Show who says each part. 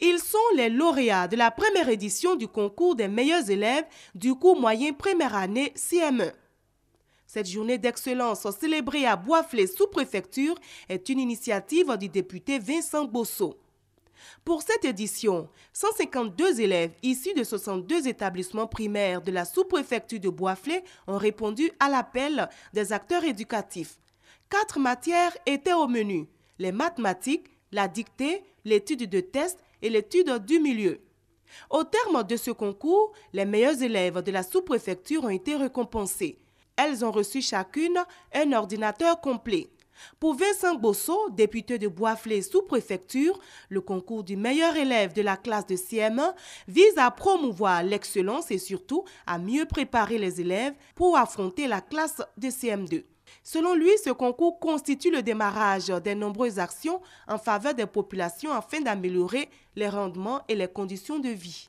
Speaker 1: Ils sont les lauréats de la première édition du concours des meilleurs élèves du cours moyen première année CME. Cette journée d'excellence célébrée à Boisflé sous-préfecture est une initiative du député Vincent Bosso. Pour cette édition, 152 élèves issus de 62 établissements primaires de la sous-préfecture de Boisflé ont répondu à l'appel des acteurs éducatifs. Quatre matières étaient au menu les mathématiques, la dictée, l'étude de test et l'étude du milieu. Au terme de ce concours, les meilleurs élèves de la sous-préfecture ont été récompensés. Elles ont reçu chacune un ordinateur complet. Pour Vincent Bosso, député de Boisflé sous-préfecture, le concours du meilleur élève de la classe de CM1 vise à promouvoir l'excellence et surtout à mieux préparer les élèves pour affronter la classe de CM2. Selon lui, ce concours constitue le démarrage des nombreuses actions en faveur des populations afin d'améliorer les rendements et les conditions de vie.